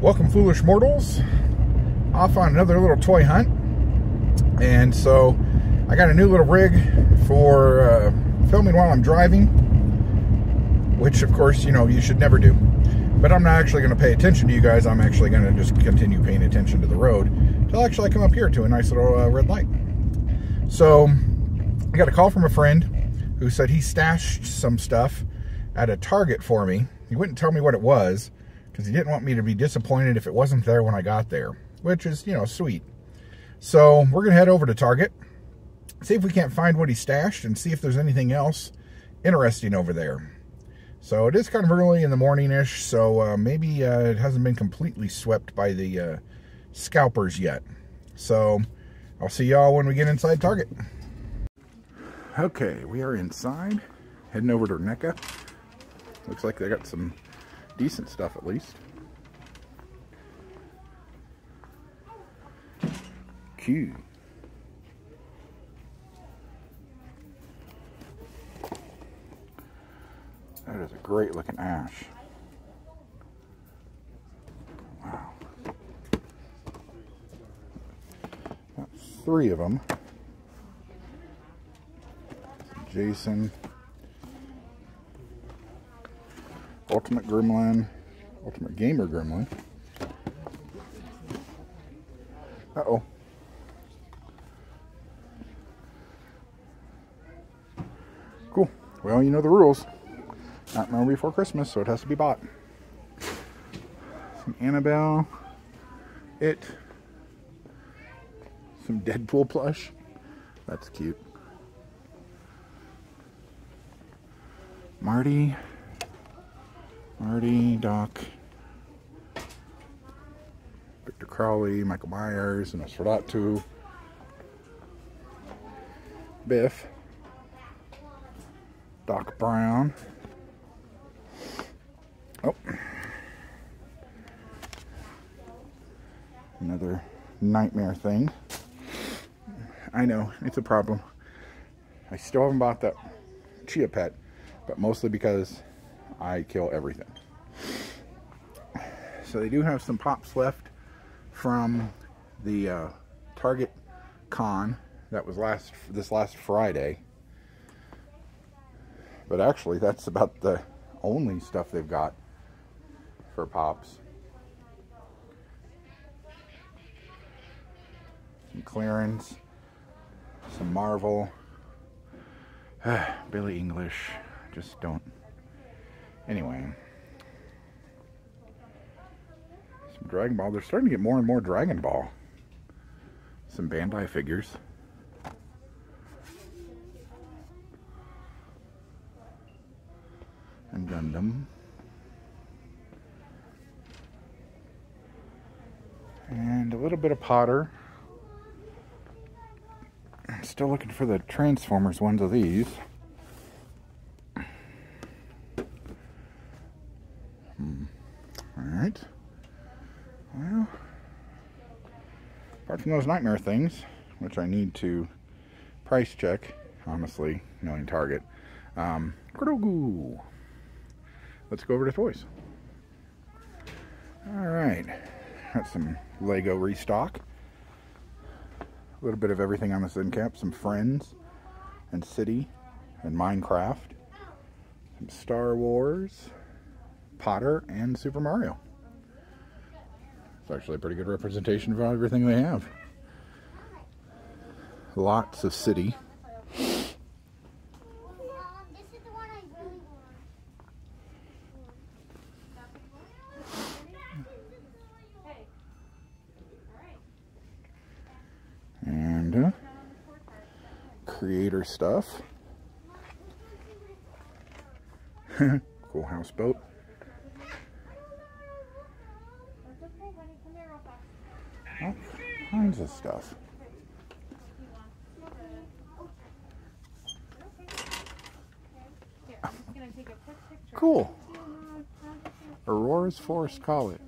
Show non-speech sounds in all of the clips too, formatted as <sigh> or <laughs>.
Welcome, foolish mortals. Off on another little toy hunt. And so I got a new little rig for uh, filming while I'm driving, which, of course, you know, you should never do. But I'm not actually going to pay attention to you guys. I'm actually going to just continue paying attention to the road until actually I come up here to a nice little uh, red light. So I got a call from a friend who said he stashed some stuff at a Target for me. He wouldn't tell me what it was because he didn't want me to be disappointed if it wasn't there when I got there, which is, you know, sweet. So we're going to head over to Target, see if we can't find what he stashed and see if there's anything else interesting over there. So it is kind of early in the morning-ish, so uh, maybe uh, it hasn't been completely swept by the uh, scalpers yet. So I'll see y'all when we get inside Target. Okay, we are inside, heading over to NECA. Looks like they got some decent stuff at least. Q. That is a great looking ash. Wow. Three of them. Jason. Ultimate Gremlin. Ultimate Gamer Gremlin. Uh-oh. Cool. Well, you know the rules. Not Nightmare Before Christmas, so it has to be bought. Some Annabelle. It. Some Deadpool plush. That's cute. Marty. Marty, Doc. Victor Crowley, Michael Myers, and Nosferatu. Biff. Doc Brown. Oh. Another nightmare thing. I know, it's a problem. I still haven't bought that Chia Pet, but mostly because I kill everything. So they do have some pops left from the uh, Target Con that was last this last Friday. But actually, that's about the only stuff they've got for pops. Some clearance, some Marvel, <sighs> Billie Eilish. Just don't. Anyway, some Dragon Ball. They're starting to get more and more Dragon Ball. Some Bandai figures. And Gundam. And a little bit of Potter. I'm Still looking for the Transformers ones of these. Hmm. Alright. Well, apart from those nightmare things, which I need to price check, honestly, knowing Target, um. Let's go over to toys. Alright. Got some Lego restock. A little bit of everything on this end cap. Some Friends and City and Minecraft. Some Star Wars, Potter, and Super Mario. It's actually a pretty good representation of everything they have. Lots of City. and uh, creator stuff. <laughs> cool houseboat. Kinds of stuff. Cool. Aurora's Forest. Carnage.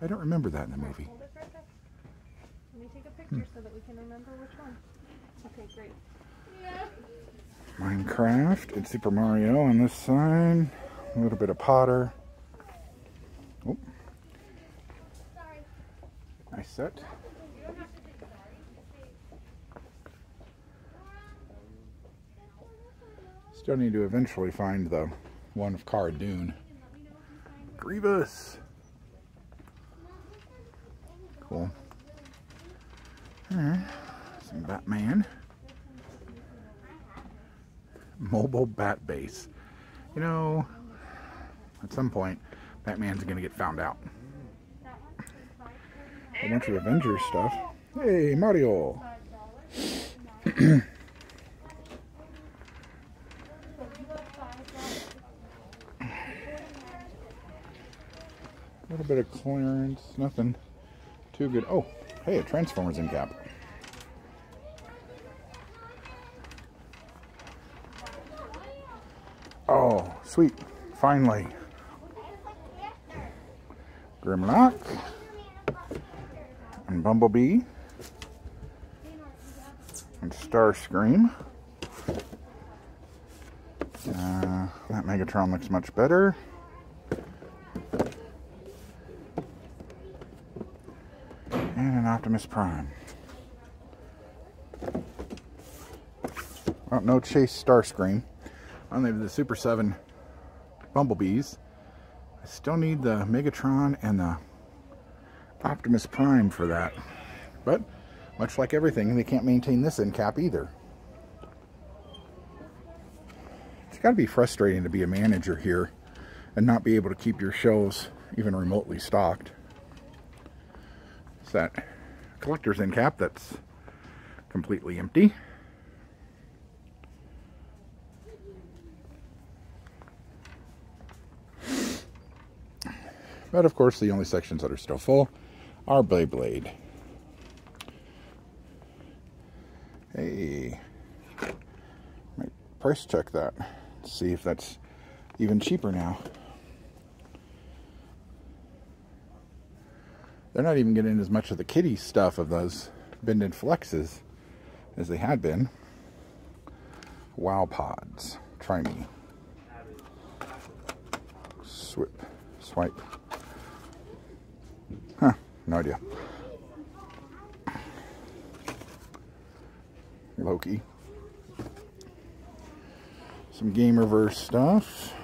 I don't remember that in the movie. Okay. Minecraft and Super Mario on this side. A little bit of Potter. Oh. set. Still need to eventually find the one of Cara Dune. Grievous. Cool. Alright. Some Batman. Mobile bat base. You know, at some point, Batman's gonna get found out. A bunch of Avengers stuff. Hey, Mario! <clears throat> A bit of clearance, nothing too good. Oh, hey, a Transformers in cap. Oh, sweet. Finally. Grimlock. And Bumblebee. And Starscream. Uh, that Megatron looks much better. And an Optimus Prime. Oh, no Chase Starscream. I only have the Super 7 Bumblebees. I still need the Megatron and the Optimus Prime for that. But, much like everything, they can't maintain this in cap either. It's got to be frustrating to be a manager here and not be able to keep your shelves even remotely stocked. It's that collector's end cap that's completely empty. But of course, the only sections that are still full are Beyblade. Hey, might price check that. See if that's even cheaper now. They're not even getting as much of the kitty stuff of those bended flexes as they had been. Wow pods. Try me. Swip. Swipe. Huh. No idea. Loki. Some Gamerverse stuff.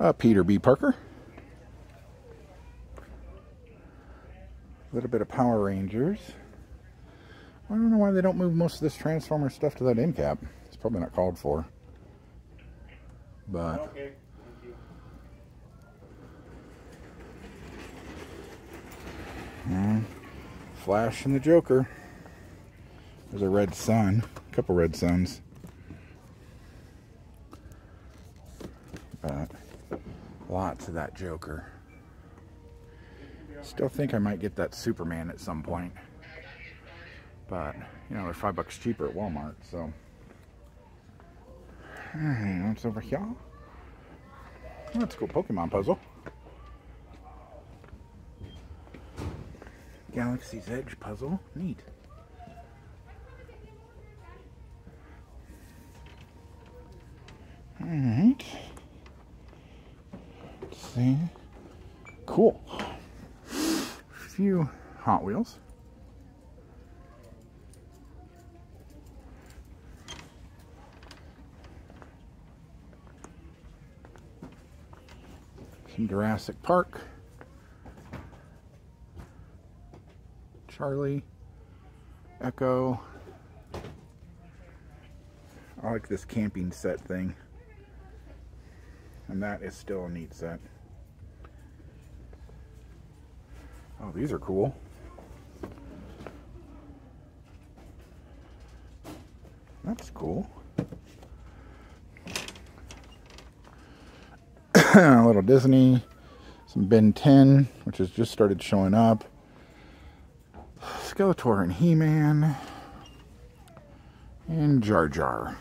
Uh, Peter B. Parker. Little bit of Power Rangers. I don't know why they don't move most of this Transformer stuff to that end cap. It's probably not called for. But Okay. mm, Flash and the Joker. There's a Red Son. A couple Red Sons. But lots of that Joker. Still think I might get that Superman at some point. But, you know, they're five bucks cheaper at Walmart, so. Alright, what's over here? That's a cool Pokemon puzzle. Galaxy's Edge puzzle. Neat. Alright. Let's see. Cool. Few Hot Wheels. Some Jurassic Park. Charlie. Echo. I like this camping set thing. And that is still a neat set. Oh, these are cool. That's cool. <coughs> a little Disney, some Ben 10, which has just started showing up. Skeletor and He-Man, and Jar Jar.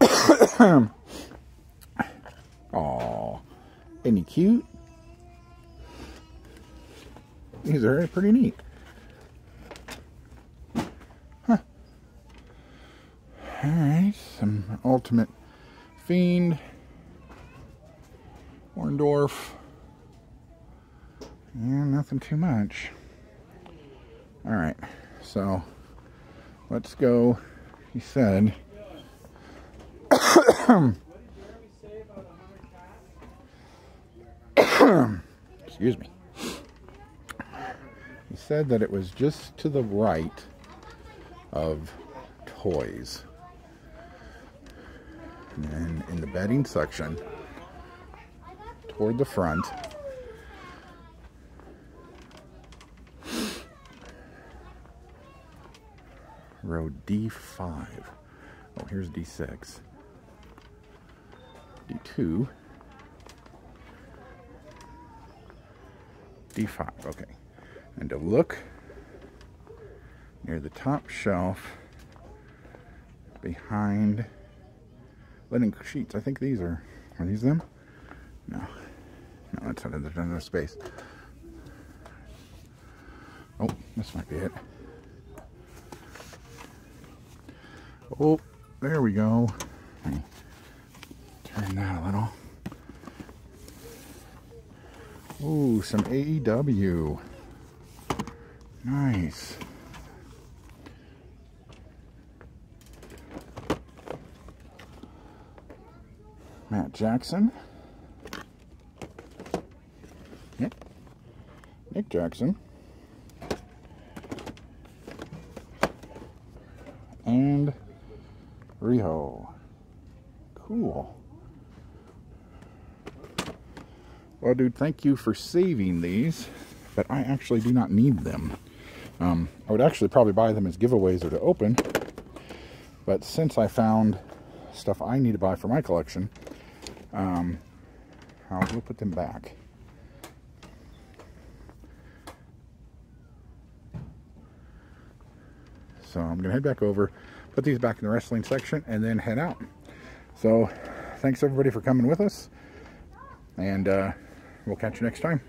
<coughs> Aw, isn't he cute? These are pretty neat. Huh. Alright, some Ultimate Fiend. Orndorff. And nothing too much. All right, so let's go. He said. <coughs> Excuse me. Said that it was just to the right of toys. And then in the bedding section, toward the front, row D5. Oh, here's D6. D2. D5, okay. And to look near the top shelf behind linen sheets. I think these are, are these them? No. No, that's not, there's another space. Oh, this might be it. Oh, there we go. Turn that a little. Ooh, some AEW. Nice. Matt Jackson. Yep. Nick Jackson. And Riho. Cool. Well, dude, thank you for saving these, but I actually do not need them. Um, I would actually probably buy them as giveaways or to open, but since I found stuff I need to buy for my collection, um, I'll put them back. So I'm going to head back over, put these back in the wrestling section, and then head out. So thanks everybody for coming with us, and uh, we'll catch you next time.